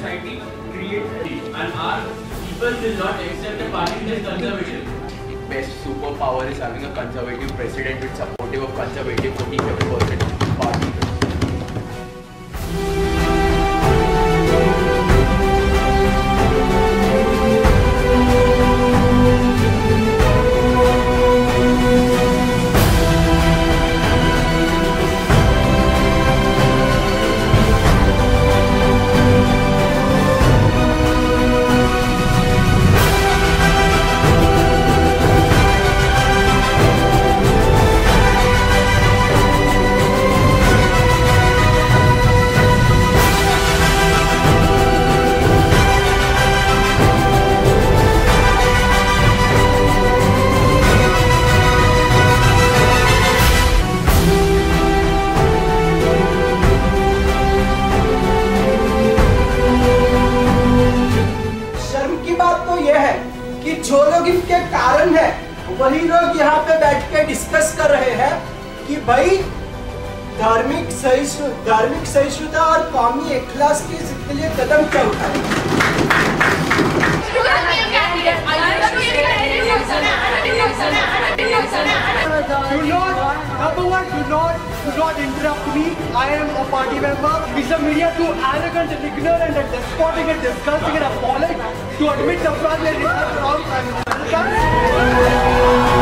society and our people will not accept the party that is conservative. best superpower is having a conservative president with supportive of conservative 47% party. वही लोग यहाँ पे बैठ के discuss कर रहे हैं कि भाई, धार्मिक सहिष्णु, धार्मिक सहिष्णुता और कौमी इखलास के लिए कदम क्या उठाए? do not, do not interrupt me. I am a party member. Is the media too arrogant and ignorant and despotic and disgusting and appalling to admit the fact that it is wrong? and.